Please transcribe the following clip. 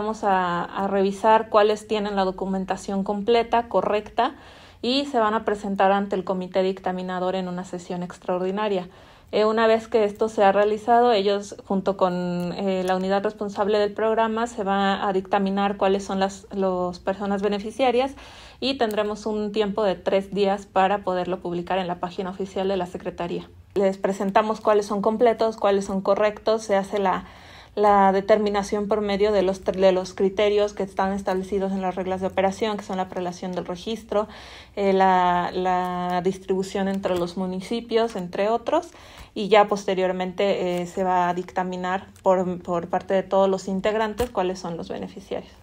Vamos a, a revisar cuáles tienen la documentación completa, correcta, y se van a presentar ante el comité dictaminador en una sesión extraordinaria. Eh, una vez que esto se ha realizado, ellos junto con eh, la unidad responsable del programa se va a dictaminar cuáles son las los personas beneficiarias y tendremos un tiempo de tres días para poderlo publicar en la página oficial de la Secretaría. Les presentamos cuáles son completos, cuáles son correctos, se hace la la determinación por medio de los, de los criterios que están establecidos en las reglas de operación, que son la prelación del registro, eh, la, la, distribución entre los municipios, entre otros, y ya posteriormente eh, se va a dictaminar por, por parte de todos los integrantes cuáles son los beneficiarios.